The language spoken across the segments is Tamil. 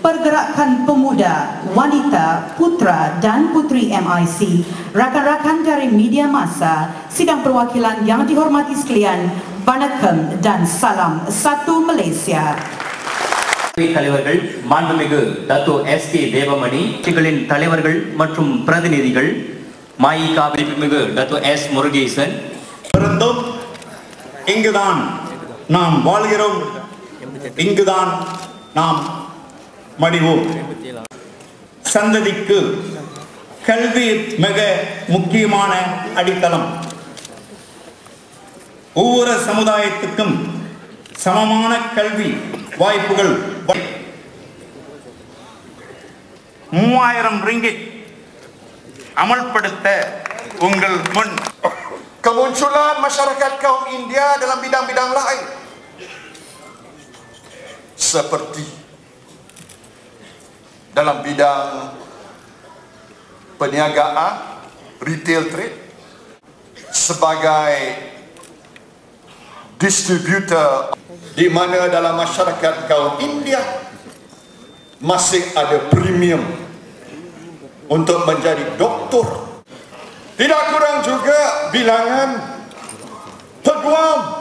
Pergerakan Pemuda, Wanita, Putra dan Putri MIC, rakan-rakan dari media massa, sidang perwakilan yang dihormati sekalian, Vanakkam dan salam satu Malaysia. தலைவர்கள் மாண்புமிகு தத்து எஸ் கே தேவமணி கட்சிகளின் தலைவர்கள் மற்றும் பிரதிநிதிகள் மாயிகா மிகு தத்து எஸ் முருகேசன் பிறந்தோம் இங்குதான் நாம் வாழ்கிறோம் இங்குதான் நாம் மடிவோம் சந்ததிக்கு கல்வி மிக முக்கியமான அடித்தளம். ஒவ்வொரு சமுதாயத்துக்கும் சமமான கல்வி வாய்ப்புகள் மூவாயிரம் ரிங்கிட் அமல்படுத்த உங்கள் முன். Kemunculan masyarakat kaum India dalam bidang-bidang lain. Seperti dalam bidang perniagaan, retail trade sebagai distributor di mana dalam masyarakat kaum India masih ada premium untuk menjadi doktor tidak kurang juga bilangan peguam.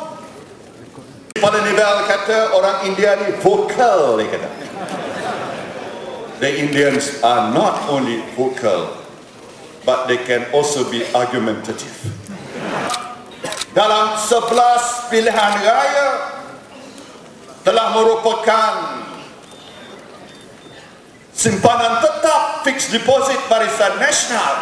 Pada nivel kata orang India ni vokal dia kata. The Indians are not only vocal but they can also be argumentative. Dalam 11 pilihan raya telah merupakan simpanan tetap fixed deposit barisan nasional